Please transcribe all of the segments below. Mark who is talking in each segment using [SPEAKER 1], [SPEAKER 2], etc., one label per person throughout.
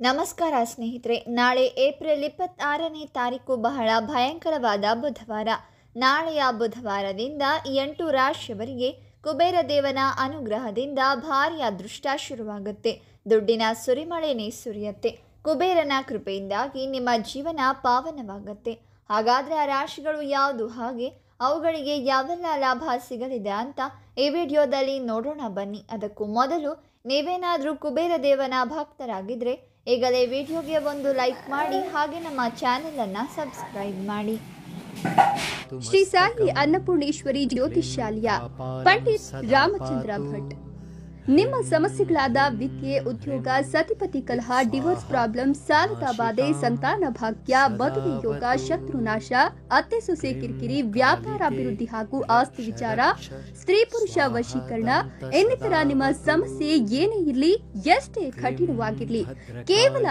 [SPEAKER 1] ನಮಸ್ಕಾರ ಸ್ನೇಹಿತರೆ, ನಾಳೆ ಏಪ್ರಿಲ್ ಇಪ್ಪತ್ತಾರನೇ ತಾರೀಕು ಬಹಳ ಭಯಂಕರವಾದ ಬುಧವಾರ. ನಾಳೆಯ ಬುಧವಾರದಿಂದ ಎಂಟು ರಾಶಿಯವರಿಗೆ ಕುಬೇರ ದೇವನ ಅನುಗ್ರಹದಿಂದ ಭಾರಿ ಅದೃಷ್ಟ ಶುರುವಾಗುತ್ತೆ. ದುಡ್ಡಿನ ಸುರಿಮಳೆನೇ ಸುರಿಯುತ್ತೆ. ಕುಬೇರನ ಕೃಪೆಯಿಂದಾಗಿ ನಿಮ್ಮ ಜೀವನ ಪಾವನವಾಗುತ್ತೆ. ಹಾಗಾದರೆ ಆ ರಾಶಿಗಳು ಯಾವುದು ಹಾಗೆ? ಅವುಗಳಿಗೆ ಯಾವೆಲ್ಲ ಲಾಭ ಸಿಗಲಿದೆ ಅಂತ ಈ ವಿಡಿಯೋದಲ್ಲಿ ನೋಡೋಣ ಬನ್ನಿ. ಅದಕ್ಕೂ ಮೊದಲು ನೀವೇನಾದರೂ ಕುಬೇರ ದೇವನ ಭಕ್ತರಾಗಿದ್ದರೆ ಈಗಲೇ ವಿಡಿಯೋಗೆ ಒಂದು ಲೈಕ್ ಮಾಡಿ ಹಾಗೆ ನಮ್ಮ ಚಾನೆಲ್ ಚಾನೆಲನ್ನು ಸಬ್ಸ್ಕ್ರೈಬ್ ಮಾಡಿ.
[SPEAKER 2] ಶ್ರೀ ಸಾಯಿ ಅನ್ನಪೂರ್ಣೇಶ್ವರಿ ಜ್ಯೋತಿಷ್ಯಾಲಯ, ಪಂಡಿತ್ ರಾಮಚಂದ್ರ ಭಟ್. ನಿಮ್ಮ ಸಮಸ್ಯೆಗಳಾದ ವಿದ್ಯೆ, ಉದ್ಯೋಗ, ಸತಿಪತಿ ಕಲಹ, ಡಿವೋರ್ಸ್ ಪ್ರಾಬ್ಲಮ್ ಸಾಲದ ಬಾಧೆ ಸಂತಾನ ಭಾಗ್ಯ ಮದುವೆ ಯೋಗ ಶತ್ರುನಾಶ ಅತ್ತೆ ಸೊಸೆ ಕಿರಿಕಿರಿ, ವ್ಯಾಪಾರ ಅಭಿವೃದ್ಧಿ ಹಾಗೂ ಆಸ್ತಿ ವಿಚಾರ, ಸ್ತ್ರೀ ಪುರುಷ ವಶೀಕರಣ, ಇನ್ನಿತರ ನಿಮ್ಮ ಸಮಸ್ಯೆ ಏನೇ ಇರಲಿ, ಎಷ್ಟೇ ಕಠಿಣವಾಗಿರಲಿ, ಕೇವಲ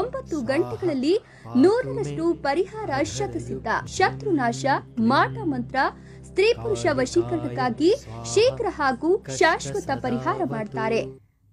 [SPEAKER 2] ಒಂಬತ್ತು ಗಂಟೆಗಳಲ್ಲಿ ನೂರರಷ್ಟು ಪರಿಹಾರ ಶತಸಿದ್ಧ. ಶತ್ರುನಾಶ ಮಾಟ ಮಂತ್ರ, ಸ್ತ್ರೀ ಪುರುಷ ವಶೀಕರಣಕ್ಕಾಗಿ ಶೀಘ್ರ ಹಾಗೂ ಶಾಶ್ವತ ಪರಿಹಾರ ಮಾಡ್ತಾರೆ.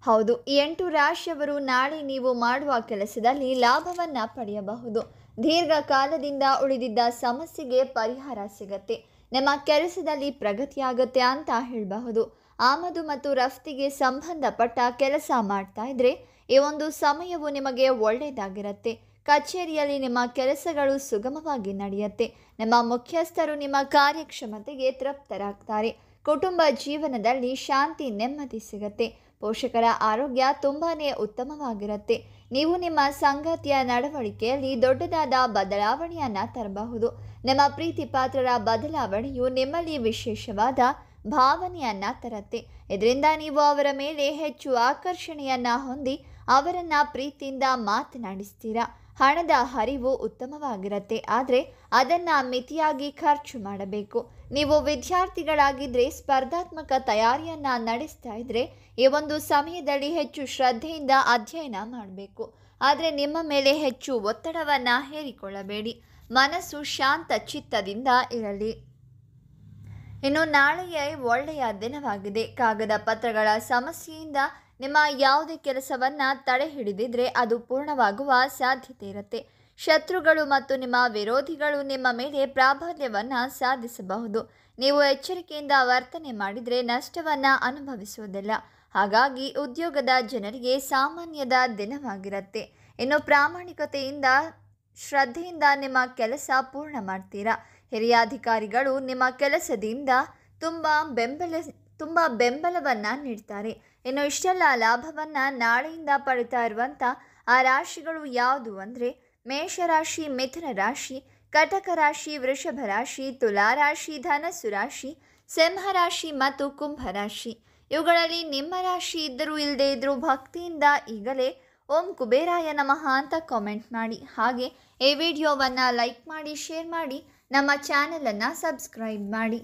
[SPEAKER 1] ಹೌದು ಈ ಎಂಟು ರಾಶಿಯವರು ನಾಳೆ ನೀವು ಮಾಡುವ ಕೆಲಸದಲ್ಲಿ ಲಾಭವನ್ನು ಪಡೆಯಬಹುದು. ದೀರ್ಘಕಾಲದಿಂದ ಉಳಿದಿದ್ದ ಸಮಸ್ಯೆಗೆ ಪರಿಹಾರ ಸಿಗತ್ತೆ. ನಮ್ಮ ಕೆಲಸದಲ್ಲಿ ಪ್ರಗತಿಯಾಗತ್ತೆ ಅಂತ ಹೇಳಬಹುದು. ಆಮದು ಮತ್ತು ರಫ್ತಿಗೆ ಸಂಬಂಧಪಟ್ಟ ಕೆಲಸ ಮಾಡ್ತಾ ಇದ್ರೆ ಈ ಒಂದು ಸಮಯವು ನಿಮಗೆ ಒಳ್ಳೆಯದಾಗಿರುತ್ತೆ. ಕಚೇರಿಯಲ್ಲಿ ನಿಮ್ಮ ಕೆಲಸಗಳು ಸುಗಮವಾಗಿ ನಡೆಯುತ್ತೆ. ನಿಮ್ಮ ಮುಖ್ಯಸ್ಥರು ನಿಮ್ಮ ಕಾರ್ಯಕ್ಷಮತೆಗೆ ತೃಪ್ತರಾಗ್ತಾರೆ. ಕುಟುಂಬ ಜೀವನದಲ್ಲಿ ಶಾಂತಿ ನೆಮ್ಮದಿ ಸಿಗತ್ತೆ. ಪೋಷಕರ ಆರೋಗ್ಯ ತುಂಬಾ ಉತ್ತಮವಾಗಿರುತ್ತೆ. ನೀವು ನಿಮ್ಮ ಸಂಗಾತಿಯ ನಡವಳಿಕೆಯಲ್ಲಿ ದೊಡ್ಡದಾದ ಬದಲಾವಣೆಯನ್ನು ತರಬಹುದು. ನಿಮ್ಮ ಪ್ರೀತಿ ಪಾತ್ರರ ಬದಲಾವಣೆಯು ನಿಮ್ಮಲ್ಲಿ ವಿಶೇಷವಾದ ಭಾವನೆಯನ್ನು ತರುತ್ತೆ. ಇದರಿಂದ ನೀವು ಅವರ ಮೇಲೆ ಹೆಚ್ಚು ಆಕರ್ಷಣೆಯನ್ನು ಹೊಂದಿ ಅವರನ್ನು ಪ್ರೀತಿಯಿಂದ ಮಾತನಾಡಿಸ್ತೀರಾ? ಹಣದ ಹರಿವು ಉತ್ತಮವಾಗಿರುತ್ತೆ, ಆದರೆ ಅದನ್ನು ಮಿತಿಯಾಗಿ ಖರ್ಚು ಮಾಡಬೇಕು. ನೀವು ವಿದ್ಯಾರ್ಥಿಗಳಾಗಿದ್ದರೆ ಸ್ಪರ್ಧಾತ್ಮಕ ತಯಾರಿಯನ್ನು ನಡೆಸ್ತಾ ಇದ್ದರೆ ಈ ಒಂದು ಸಮಯದಲ್ಲಿ ಹೆಚ್ಚು ಶ್ರದ್ಧೆಯಿಂದ ಅಧ್ಯಯನ ಮಾಡಬೇಕು. ಆದರೆ ನಿಮ್ಮ ಮೇಲೆ ಹೆಚ್ಚು ಒತ್ತಡವನ್ನು ಹೇರಿಕೊಳ್ಳಬೇಡಿ. ಮನಸ್ಸು ಶಾಂತ ಚಿತ್ತದಿಂದ ಇರಲಿ. ಇನ್ನು ನಾಳೆಯೇ ಒಳ್ಳೆಯ ದಿನವಾಗಿದೆ. ಕಾಗದ ಪತ್ರಗಳ ಸಮಸ್ಯೆಯಿಂದ ನಿಮ್ಮ ಯಾವುದೇ ಕೆಲಸವನ್ನು ತಡೆ ಹಿಡಿದಿದ್ರೆ ಅದು ಪೂರ್ಣವಾಗುವ ಸಾಧ್ಯತೆ ಇರುತ್ತೆ. ಶತ್ರುಗಳು ಮತ್ತು ನಿಮ್ಮ ವಿರೋಧಿಗಳು ನಿಮ್ಮ ಮೇಲೆ ಪ್ರಾಬಲ್ಯವನ್ನು ಸಾಧಿಸಬಹುದು. ನೀವು ಎಚ್ಚರಿಕೆಯಿಂದ ವರ್ತನೆ ಮಾಡಿದರೆ ನಷ್ಟವನ್ನು ಅನುಭವಿಸುವುದಿಲ್ಲ. ಹಾಗಾಗಿ ಉದ್ಯೋಗದ ಜನರಿಗೆ ಸಾಮಾನ್ಯದ ದಿನವಾಗಿರುತ್ತೆ. ಇನ್ನು ಪ್ರಾಮಾಣಿಕತೆಯಿಂದ, ಶ್ರದ್ಧೆಯಿಂದ ನಿಮ್ಮ ಕೆಲಸ ಪೂರ್ಣ ಮಾಡ್ತೀರಾ? ಹಿರಿಯ ಅಧಿಕಾರಿಗಳು ನಿಮ್ಮ ಕೆಲಸದಿಂದ ತುಂಬ ಬೆಂಬಲ, ತುಂಬ ಬೆಂಬಲವನ್ನು ನೀಡ್ತಾರೆ. ಇನ್ನು ಇಷ್ಟೆಲ್ಲ ಲಾಭವನ್ನು ನಾಳೆಯಿಂದ ಪಡಿತಾ ಇರುವಂಥ ಆ ರಾಶಿಗಳು ಯಾವುದು ಅಂದರೆ ಮೇಷರಾಶಿ ಮಿಥುನ ರಾಶಿ, ಕಟಕ ರಾಶಿ, ವೃಷಭ ರಾಶಿ, ತುಲಾ ರಾಶಿ, ಧನಸ್ಸು ರಾಶಿ, ಸಿಂಹ ರಾಶಿ ಮತ್ತು ಕುಂಭ ರಾಶಿ. ಇವುಗಳಲ್ಲಿ ನಿಮ್ಮ ರಾಶಿ ಇದ್ದರೂ ಇಲ್ಲದೇ ಇದ್ದರೂ ಭಕ್ತಿಯಿಂದ ಈಗಲೇ ಓಂ ಕುಬೇರಾಯ ನಮಃ ಅಂತ ಕಾಮೆಂಟ್ ಮಾಡಿ. ಹಾಗೆ ಈ ವಿಡಿಯೋವನ್ನು ಲೈಕ್ ಮಾಡಿ ಶೇರ್ ಮಾಡಿ, ನಮ್ಮ ಚಾನಲನ್ನು ಸಬ್ಸ್ಕ್ರೈಬ್ ಮಾಡಿ.